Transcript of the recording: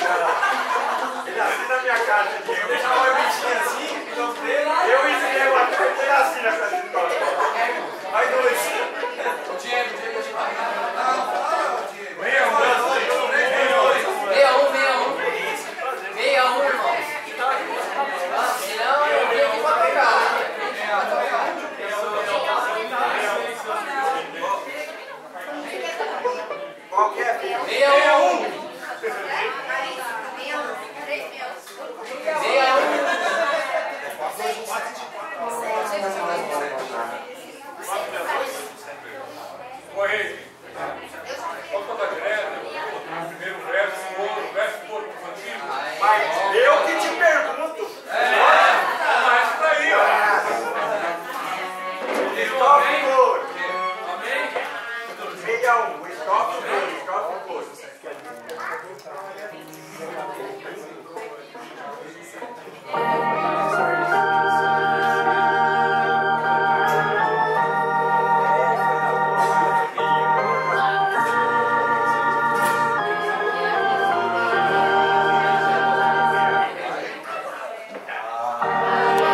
Ele assina a minha carta aqui. Eu deixava uma bichinha assim, eu entrego a carta e ele assina a carta de nós. Vai dois. Diego, Diego, a gente tá rindo. Diego. Meu, meu, meu. 61, 61. irmão. Eu aqui pra Correia. Vamos contar direto. Primeiro verso, segundo verso, todo infantil. Mas eu que te pergunto. É. Mas tá aí, ó. Então,